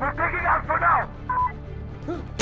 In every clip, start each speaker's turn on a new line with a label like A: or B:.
A: We're taking out for now!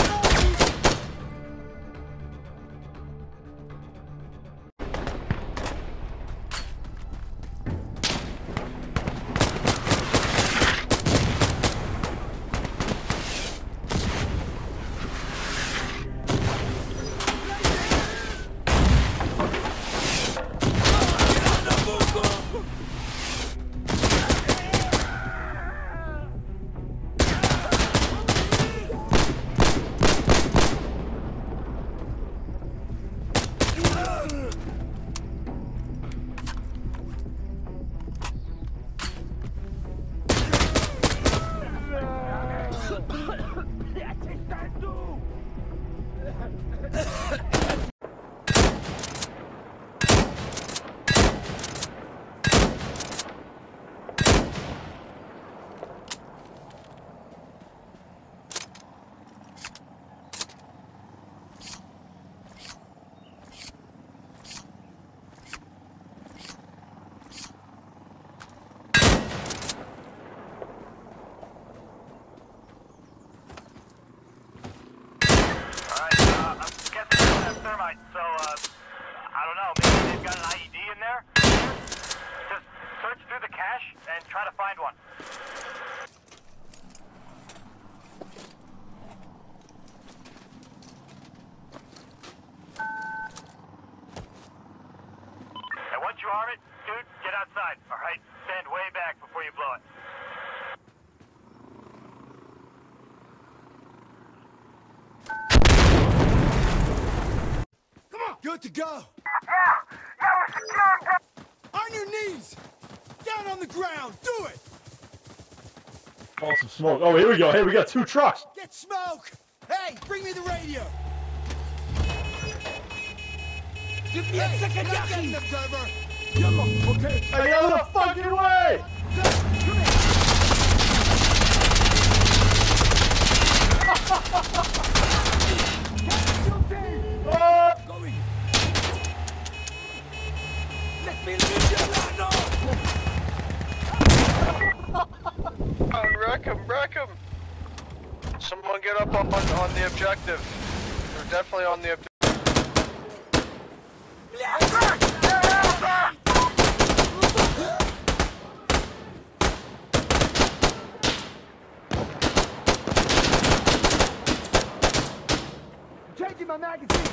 B: Good to go.
A: Yeah! Yeah, we're secured!
B: On your knees. Down on the ground. Do it.
C: Oh, some smoke. Oh, here we go. Hey, we got two trucks.
B: Get smoke. Hey, bring me the radio. Give me a second, Yaki. observer. Yellow. Okay.
C: Hey, get out of the fucking way! Ah!
D: objective. They're definitely on the objective.
B: Changing my magazine.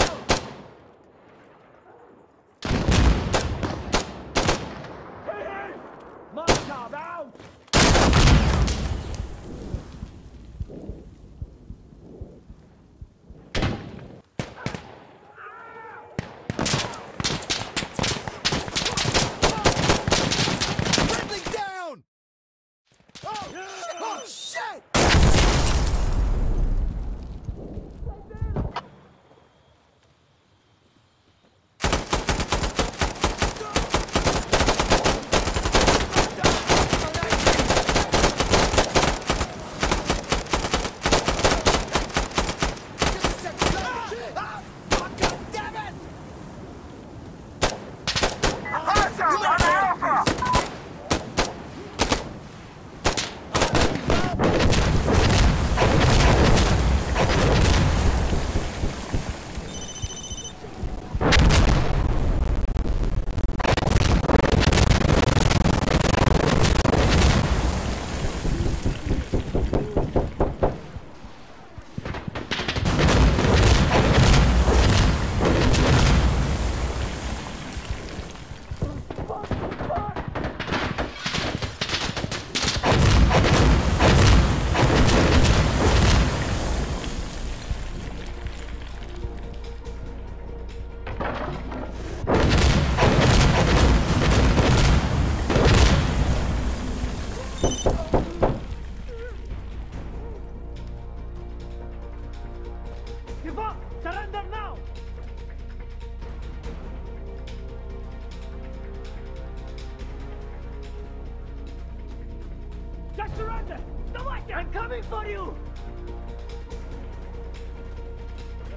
B: a second, Yaki.
A: Hostiles on Alpha!
B: Just surrender! Давайте! I'm coming for you!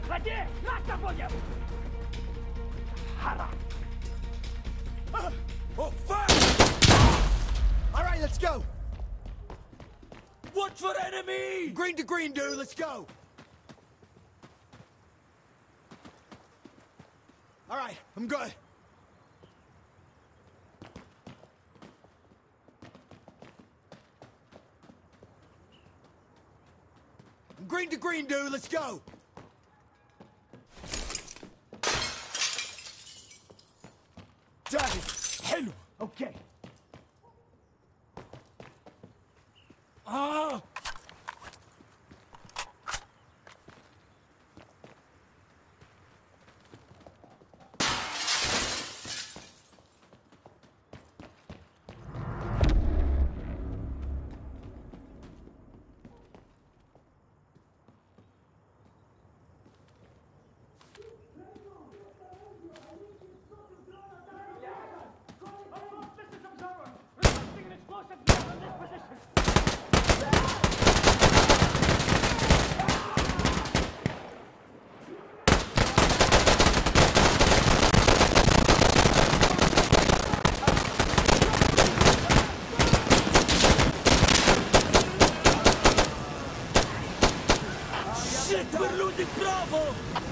B: Ходи! Драться будем! Хара!
E: Oh, fuck! All right, let's go.
B: Watch for enemy!
E: Green to green, dude. Let's go. All right, I'm good. green to green, dude. Let's go. That is hell.
B: Okay.
E: Ah! Bravo!